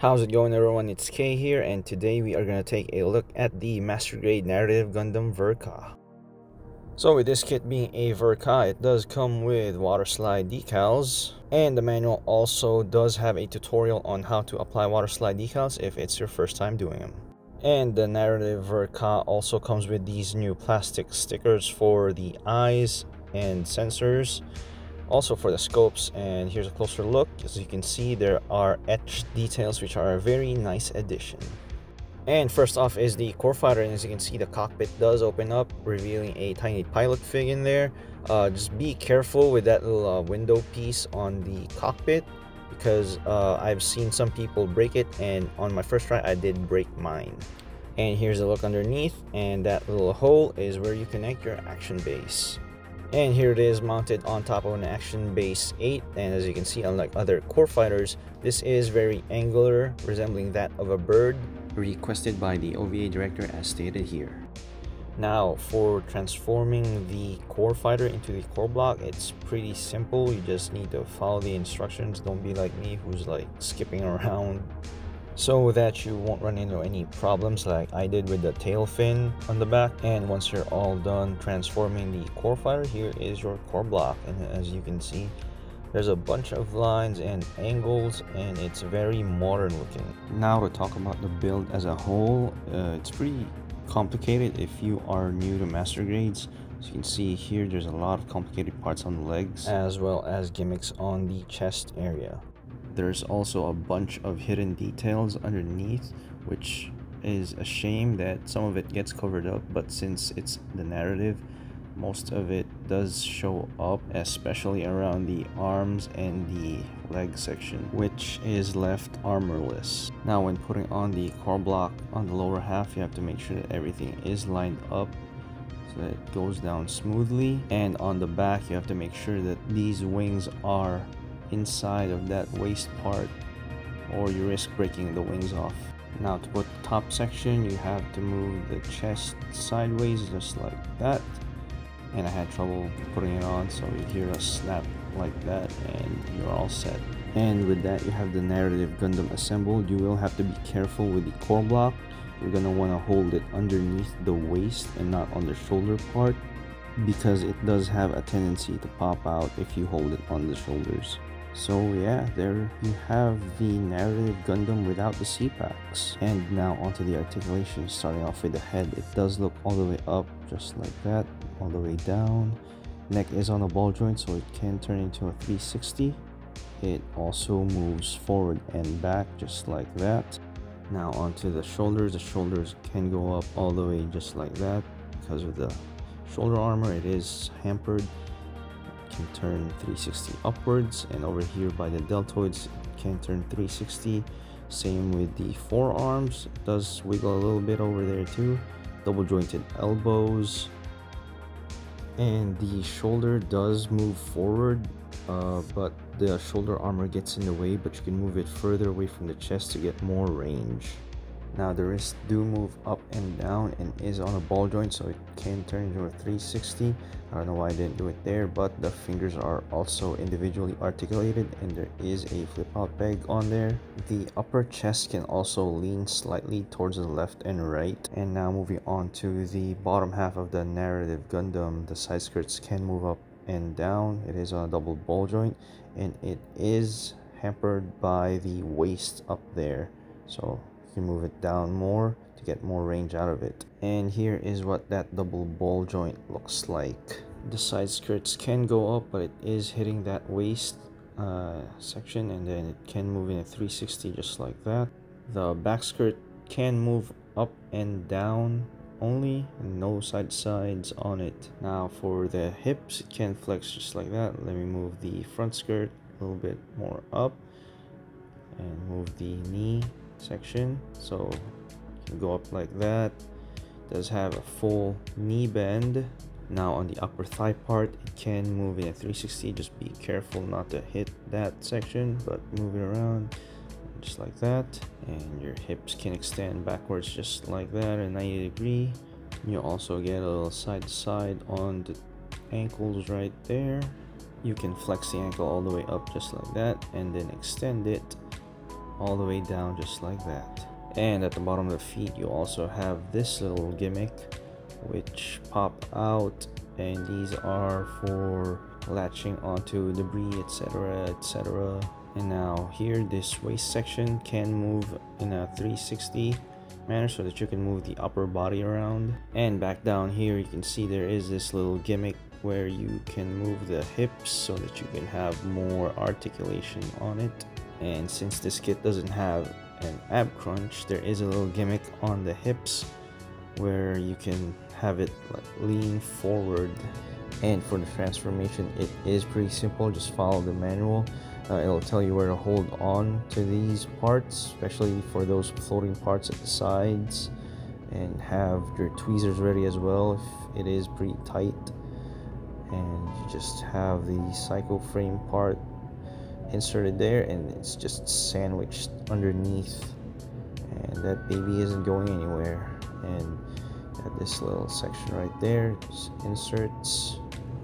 How's it going everyone, it's Kay here and today we are going to take a look at the Master Grade Narrative Gundam Verka. So with this kit being a Verka, it does come with water slide decals and the manual also does have a tutorial on how to apply water slide decals if it's your first time doing them. And the Narrative Verka also comes with these new plastic stickers for the eyes and sensors also for the scopes and here's a closer look. As you can see there are etched details which are a very nice addition. And first off is the core fighter and as you can see the cockpit does open up revealing a tiny pilot fig in there. Uh, just be careful with that little uh, window piece on the cockpit because uh, I've seen some people break it and on my first try I did break mine. And here's a look underneath and that little hole is where you connect your action base and here it is mounted on top of an action base 8 and as you can see unlike other core fighters this is very angular resembling that of a bird. Requested by the OVA director as stated here. Now for transforming the core fighter into the core block it's pretty simple. You just need to follow the instructions. Don't be like me who's like skipping around so that you won't run into any problems like I did with the tail fin on the back. And once you're all done transforming the core fighter here is your core block. And as you can see there's a bunch of lines and angles and it's very modern looking. Now to talk about the build as a whole uh, it's pretty complicated if you are new to master grades. As you can see here there's a lot of complicated parts on the legs. As well as gimmicks on the chest area there's also a bunch of hidden details underneath which is a shame that some of it gets covered up but since it's the narrative most of it does show up especially around the arms and the leg section which is left armorless. Now when putting on the core block on the lower half you have to make sure that everything is lined up so that it goes down smoothly. And on the back you have to make sure that these wings are inside of that waist part or you risk breaking the wings off. Now to put the top section you have to move the chest sideways just like that and I had trouble putting it on so you hear a snap like that and you're all set. And with that you have the narrative Gundam assembled. You will have to be careful with the core block. You're gonna want to hold it underneath the waist and not on the shoulder part because it does have a tendency to pop out if you hold it on the shoulders. So yeah, there you have the narrative Gundam without the C-packs. And now onto the articulation, starting off with the head. It does look all the way up, just like that, all the way down. Neck is on a ball joint, so it can turn into a 360. It also moves forward and back, just like that. Now onto the shoulders. The shoulders can go up all the way just like that. Because of the shoulder armor, it is hampered can turn 360 upwards and over here by the deltoids can turn 360 same with the forearms it does wiggle a little bit over there too. Double jointed elbows. And the shoulder does move forward uh, but the shoulder armor gets in the way but you can move it further away from the chest to get more range now the wrists do move up and down and is on a ball joint so it can turn into a 360. I don't know why I didn't do it there but the fingers are also individually articulated and there is a flip out peg on there. The upper chest can also lean slightly towards the left and right. And now moving on to the bottom half of the narrative Gundam, the side skirts can move up and down. It is on a double ball joint and it is hampered by the waist up there. So you move it down more to get more range out of it. And here is what that double ball joint looks like. The side skirts can go up but it is hitting that waist uh, section and then it can move in a 360 just like that. The back skirt can move up and down only no side sides on it. Now for the hips it can flex just like that. Let me move the front skirt a little bit more up and move the knee section. So you can go up like that. Does have a full knee bend. Now on the upper thigh part it can move in a 360 just be careful not to hit that section but move it around just like that. And your hips can extend backwards just like that at 90 degree. You also get a little side to side on the ankles right there. You can flex the ankle all the way up just like that and then extend it all the way down just like that. And at the bottom of the feet you also have this little gimmick which pop out and these are for latching onto debris etc etc and now here this waist section can move in a 360 manner so that you can move the upper body around. And back down here you can see there is this little gimmick where you can move the hips so that you can have more articulation on it. And since this kit doesn't have an ab crunch there is a little gimmick on the hips where you can have it like lean forward. And for the transformation it is pretty simple. Just follow the manual uh, it'll tell you where to hold on to these parts especially for those floating parts at the sides and have your tweezers ready as well if it is pretty tight. And you just have the psycho frame part inserted there and it's just sandwiched underneath. And that baby isn't going anywhere. And at this little section right there inserts.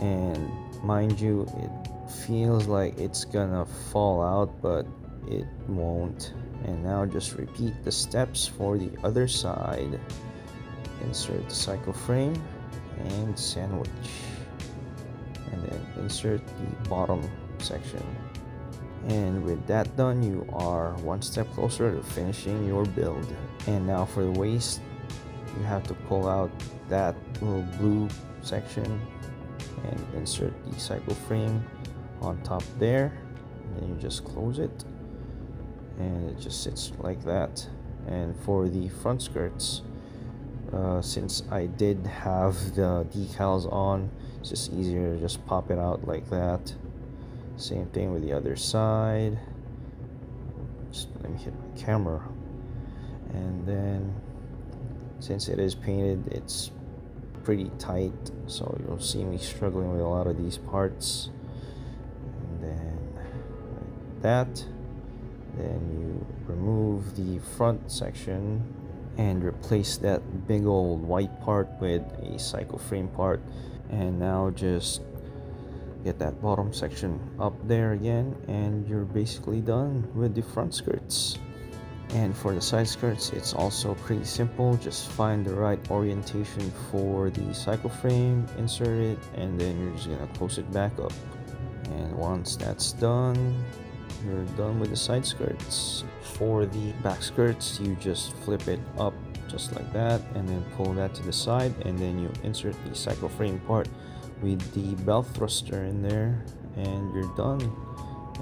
And mind you it feels like it's gonna fall out but it won't. And now just repeat the steps for the other side. Insert the psycho frame and sandwich. And then insert the bottom section. And with that done you are one step closer to finishing your build. And now for the waist you have to pull out that little blue section and insert the psycho frame on top there and then you just close it and it just sits like that. And for the front skirts uh, since I did have the decals on it's just easier to just pop it out like that. Same thing with the other side. Just let me hit my camera. And then since it is painted it's pretty tight so you'll see me struggling with a lot of these parts that then you remove the front section and replace that big old white part with a psycho frame part. And now just get that bottom section up there again and you're basically done with the front skirts. And for the side skirts it's also pretty simple. Just find the right orientation for the psycho frame insert it and then you're just gonna close it back up. And once that's done you're done with the side skirts. For the back skirts you just flip it up just like that and then pull that to the side and then you insert the psycho frame part with the belt thruster in there and you're done.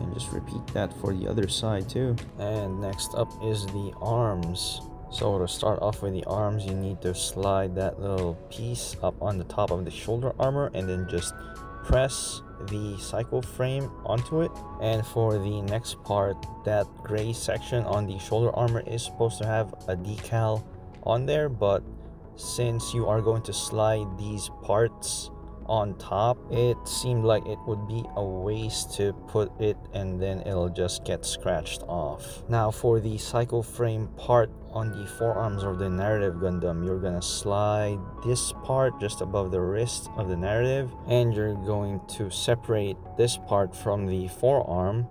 And just repeat that for the other side too. And next up is the arms. So to start off with the arms you need to slide that little piece up on the top of the shoulder armor and then just press the psycho frame onto it and for the next part that gray section on the shoulder armor is supposed to have a decal on there but since you are going to slide these parts on top it seemed like it would be a waste to put it and then it'll just get scratched off. Now for the psycho frame part on the forearms of the narrative gundam you're gonna slide this part just above the wrist of the narrative and you're going to separate this part from the forearm.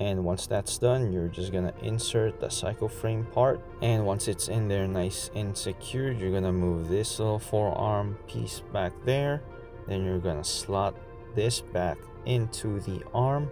And once that's done you're just gonna insert the psycho frame part. And once it's in there nice and secured you're gonna move this little forearm piece back there then you're gonna slot this back into the arm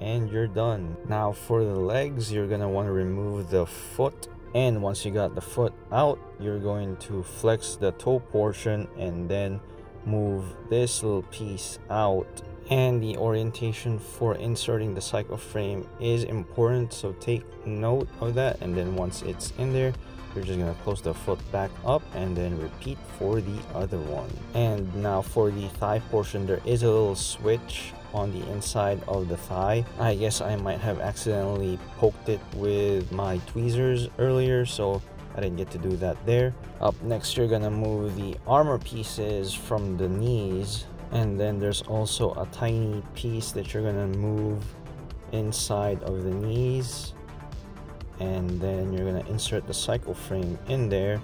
and you're done. Now for the legs you're gonna want to remove the foot and once you got the foot out you're going to flex the toe portion and then move this little piece out. And the orientation for inserting the psycho frame is important so take note of that and then once it's in there you're just gonna close the foot back up and then repeat for the other one. And now for the thigh portion there is a little switch on the inside of the thigh. I guess i might have accidentally poked it with my tweezers earlier so I didn't get to do that there. Up next, you're gonna move the armor pieces from the knees, and then there's also a tiny piece that you're gonna move inside of the knees and then you're going to insert the psycho frame in there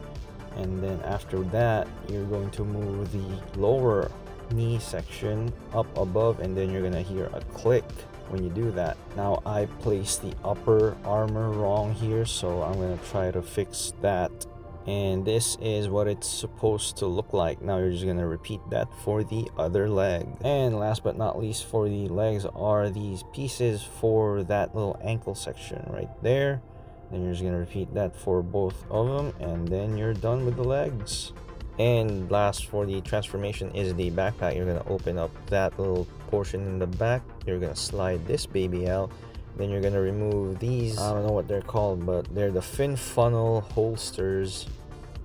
and then after that you're going to move the lower knee section up above and then you're going to hear a click when you do that. Now I placed the upper armor wrong here, so I'm gonna try to fix that. And this is what it's supposed to look like. Now you're just gonna repeat that for the other leg. And last but not least for the legs are these pieces for that little ankle section right there. Then you're just gonna repeat that for both of them and then you're done with the legs. And last for the transformation is the backpack. You're gonna open up that little portion in the back. You're gonna slide this baby out. Then you're gonna remove these. I don't know what they're called, but they're the fin funnel holsters.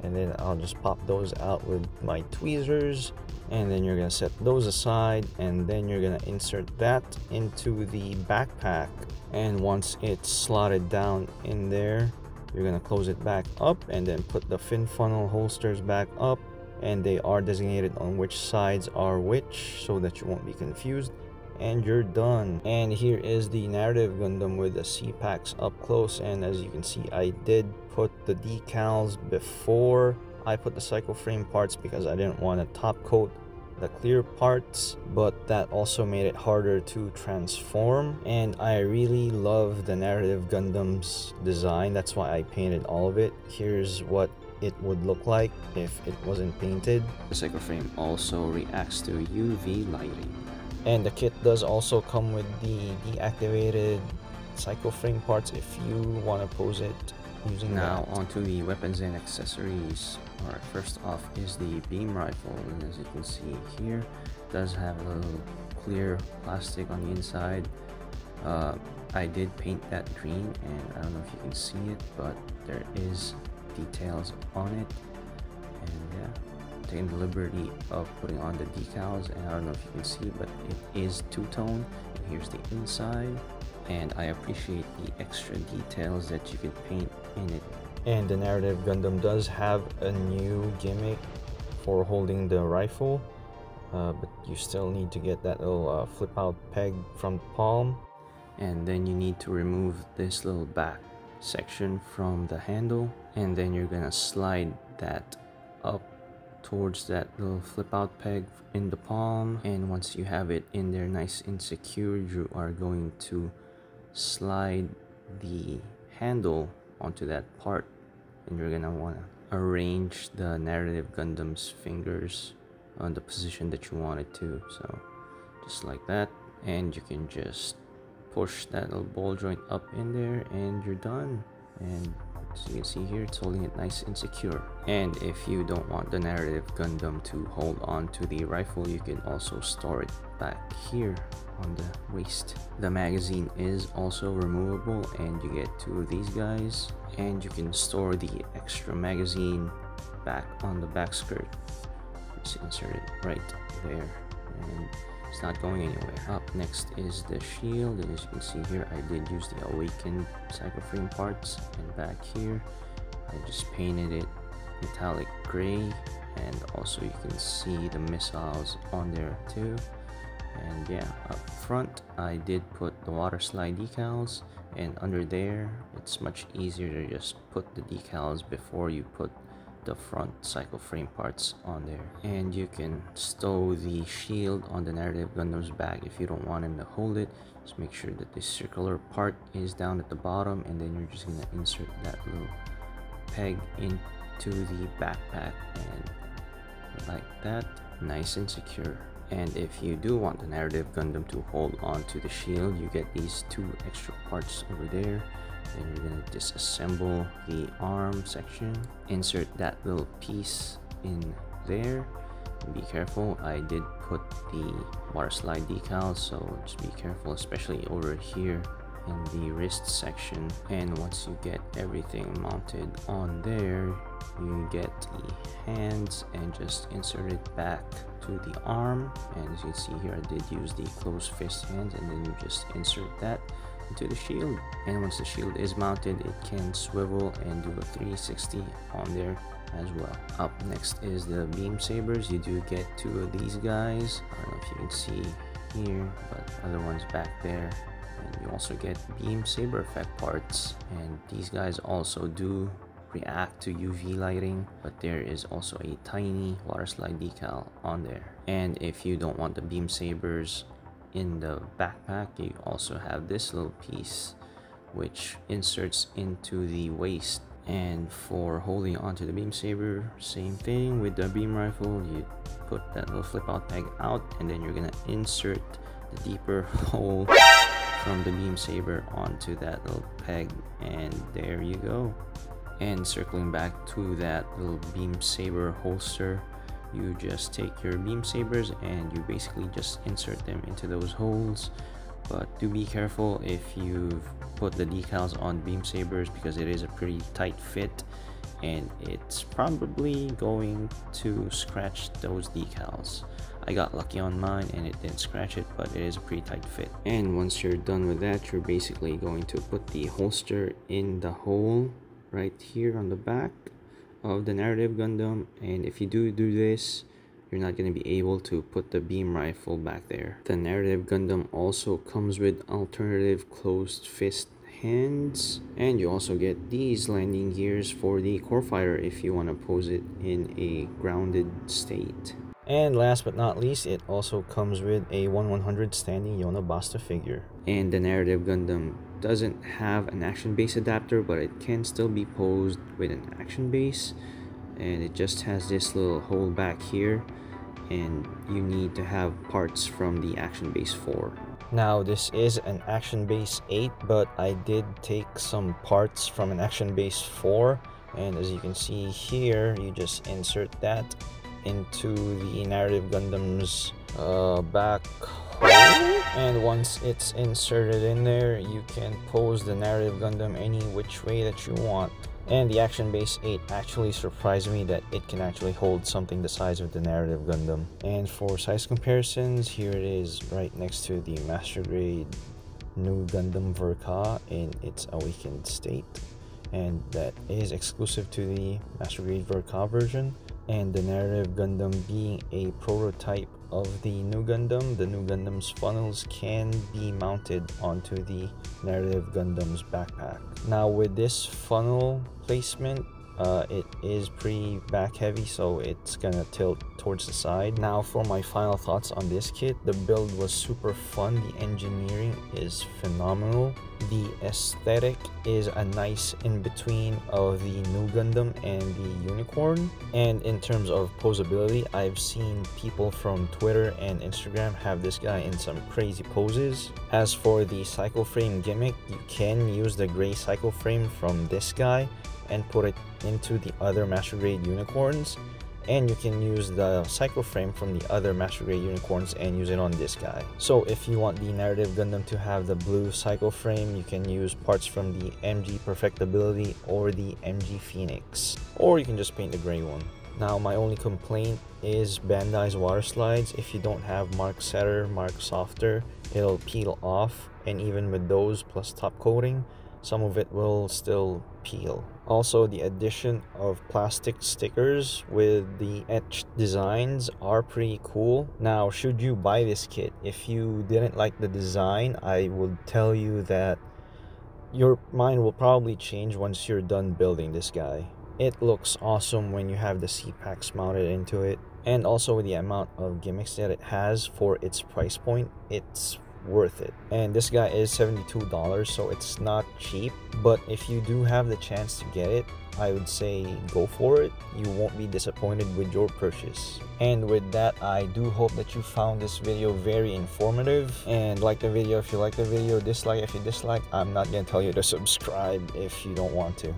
And then I'll just pop those out with my tweezers. And then you're gonna set those aside. And then you're gonna insert that into the backpack. And once it's slotted down in there, you're to close it back up and then put the fin funnel holsters back up and they are designated on which sides are which so that you won't be confused and you're done and here is the narrative gundam with the c packs up close and as you can see i did put the decals before i put the psycho frame parts because i didn't want to top coat the clear parts but that also made it harder to transform. And I really love the narrative Gundam's design. That's why I painted all of it. Here's what it would look like if it wasn't painted. The psycho frame also reacts to UV lighting. And the kit does also come with the deactivated psycho frame parts if you want to pose it using now that. onto the weapons and accessories Alright, first off is the beam rifle, and as you can see here, does have a little clear plastic on the inside. Uh, I did paint that green, and I don't know if you can see it, but there is details on it. And yeah, taking the liberty of putting on the decals, and I don't know if you can see, but it is two-tone. Here's the inside, and I appreciate the extra details that you can paint in it and the narrative Gundam does have a new gimmick for holding the rifle, uh, but you still need to get that little uh, flip out peg from the palm. And then you need to remove this little back section from the handle and then you're gonna slide that up towards that little flip out peg in the palm and once you have it in there nice and secure you are going to slide the handle onto that part and you're gonna want to arrange the narrative Gundam's fingers on the position that you want it to. So just like that and you can just push that little ball joint up in there and you're done. And as you can see here it's holding it nice and secure. And if you don't want the narrative Gundam to hold on to the rifle you can also store it back here on the waist. The magazine is also removable and you get two of these guys and you can store the extra magazine back on the back skirt. Just insert it right there and it's not going anywhere. Up next is the shield and as you can see here i did use the awakened psycho frame parts and back here i just painted it metallic gray and also you can see the missiles on there too. And yeah up front i did put the water slide decals and under there it's much easier to just put the decals before you put the front psycho frame parts on there. And you can stow the shield on the narrative Gundam's back if you don't want him to hold it. Just make sure that this circular part is down at the bottom and then you're just gonna insert that little peg into the backpack. And like that nice and secure. And if you do want the narrative Gundam to hold on to the shield you get these two extra parts over there then you're gonna disassemble the arm section. Insert that little piece in there. Be careful i did put the water slide decal so just be careful especially over here in the wrist section. And once you get everything mounted on there you get the hands and just insert it back to the arm. And as you can see here I did use the closed fist hands and then you just insert that into the shield. And once the shield is mounted it can swivel and do a 360 on there as well. Up next is the beam sabers. You do get two of these guys. I don't know if you can see here but other ones back there. And you also get beam saber effect parts. And these guys also do react to UV lighting but there is also a tiny water slide decal on there. And if you don't want the beam sabers in the backpack you also have this little piece which inserts into the waist. And for holding onto the beam saber same thing with the beam rifle. You put that little flip out peg out and then you're gonna insert the deeper hole from the beam saber onto that little peg. And there you go. And circling back to that little beam saber holster you just take your beam sabers and you basically just insert them into those holes. But do be careful if you've put the decals on beam sabers because it is a pretty tight fit and it's probably going to scratch those decals. I got lucky on mine and it didn't scratch it but it is a pretty tight fit. And once you're done with that you're basically going to put the holster in the hole right here on the back of the narrative Gundam and if you do do this you're not going to be able to put the beam rifle back there. The narrative Gundam also comes with alternative closed fist hands and you also get these landing gears for the core fighter if you want to pose it in a grounded state. And last but not least, it also comes with a 1-100 standing Jona Basta figure. And the narrative Gundam doesn't have an action base adapter, but it can still be posed with an action base. And it just has this little hole back here. And you need to have parts from the action base 4. Now this is an action base 8, but I did take some parts from an action base 4. And as you can see here, you just insert that into the narrative Gundam's uh, back. And once it's inserted in there, you can pose the narrative Gundam any which way that you want. And the Action Base 8 actually surprised me that it can actually hold something the size of the narrative Gundam. And for size comparisons, here it is right next to the Master Grade Nu Gundam Verka in its awakened state. And that is exclusive to the Master Grade Verka version and the narrative Gundam being a prototype of the Nu Gundam, the Nu Gundam's funnels can be mounted onto the narrative Gundam's backpack. Now with this funnel placement, uh, it is pretty back heavy so it's gonna tilt towards the side. Now for my final thoughts on this kit the build was super fun. The engineering is phenomenal. The aesthetic is a nice in between of the Nu Gundam and the unicorn. And in terms of posability i've seen people from twitter and instagram have this guy in some crazy poses. As for the psycho frame gimmick you can use the gray psycho frame from this guy and put it into the other master grade unicorns. And you can use the psycho frame from the other master grade unicorns and use it on this guy. So if you want the narrative gundam to have the blue psycho frame you can use parts from the mg perfectibility or the mg phoenix. Or you can just paint the gray one. Now my only complaint is bandai's water slides. If you don't have mark setter mark softer it'll peel off. And even with those plus top coating some of it will still peel. Also, the addition of plastic stickers with the etched designs are pretty cool. Now, should you buy this kit, if you didn't like the design, I would tell you that your mind will probably change once you're done building this guy. It looks awesome when you have the C-packs mounted into it. And also with the amount of gimmicks that it has for its price point, it's worth it. And this guy is $72 so it's not cheap. But if you do have the chance to get it I would say go for it. You won't be disappointed with your purchase. And with that I do hope that you found this video very informative. And like the video if you like the video dislike if you dislike. I'm not gonna tell you to subscribe if you don't want to